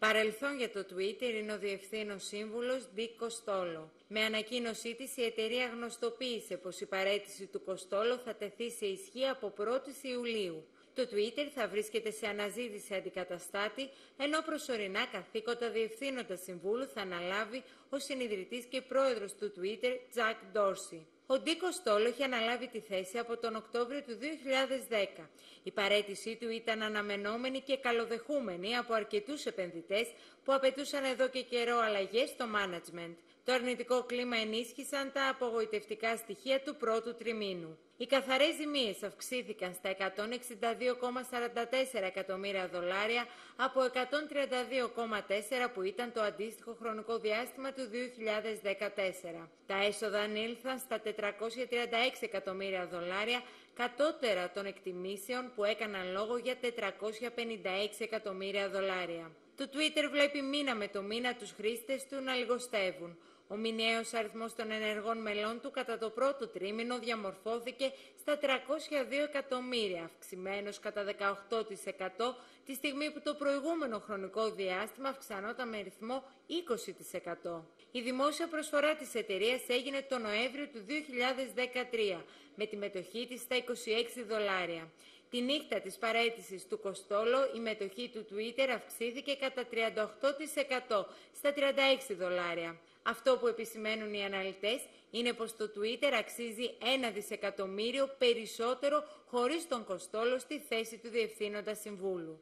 Παρελθόν για το Twitter είναι ο Διευθύνων Σύμβουλος Ντίκ Κοστόλο. Με ανακοίνωσή της η εταιρεία γνωστοποίησε πως η παρέτηση του Κοστόλο θα τεθεί σε ισχύ από 1η Ιουλίου. Το Twitter θα βρίσκεται σε αναζήτηση αντικαταστάτη, ενώ προσωρινά καθήκοντα διευθύνοντα συμβούλου θα αναλάβει ο συνειδητής και πρόεδρος του Twitter, Jack Dorsey. Ο Ντίκος Στόλο είχε αναλάβει τη θέση από τον Οκτώβριο του 2010. Η παρέτησή του ήταν αναμενόμενη και καλοδεχούμενη από αρκετούς επενδυτές που απαιτούσαν εδώ και καιρό αλλαγές στο management. Το αρνητικό κλίμα ενίσχυσαν τα απογοητευτικά στοιχεία του πρώτου τριμήνου. Οι καθαρές ζημίες αυξήθηκαν στα 162,44 εκατομμύρια δολάρια από 132,4 που ήταν το αντίστοιχο χρονικό διάστημα του 2014. Τα έσοδα ανήλθαν στα 436 εκατομμύρια δολάρια, κατώτερα των εκτιμήσεων που έκαναν λόγο για 456 εκατομμύρια δολάρια. Το Twitter βλέπει μήνα με το μήνα τους χρήστες του να λιγοστεύουν. Ο μηνιαίος αριθμός των ενεργών μελών του κατά το πρώτο τρίμηνο διαμορφώθηκε στα 302 εκατομμύρια, αυξημένος κατά 18% τη στιγμή που το προηγούμενο χρονικό διάστημα αυξανόταν με ρυθμό 20%. Η δημόσια προσφορά της εταιρείας έγινε το Νοέμβριο του 2013 με τη μετοχή της στα 26 δολάρια. Τη νύχτα της παρέτησης του Κοστόλο η μετοχή του Twitter αυξήθηκε κατά 38% στα 36 δολάρια. Αυτό που επισημαίνουν οι αναλυτές είναι πως το Twitter αξίζει ένα δισεκατομμύριο περισσότερο χωρίς τον Κοστόλο στη θέση του Διευθύνοντα Συμβούλου.